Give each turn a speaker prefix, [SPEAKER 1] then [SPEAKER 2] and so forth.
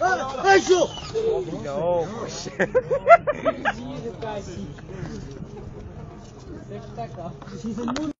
[SPEAKER 1] 哎呦
[SPEAKER 2] ！No, oh, shit.
[SPEAKER 3] Jesus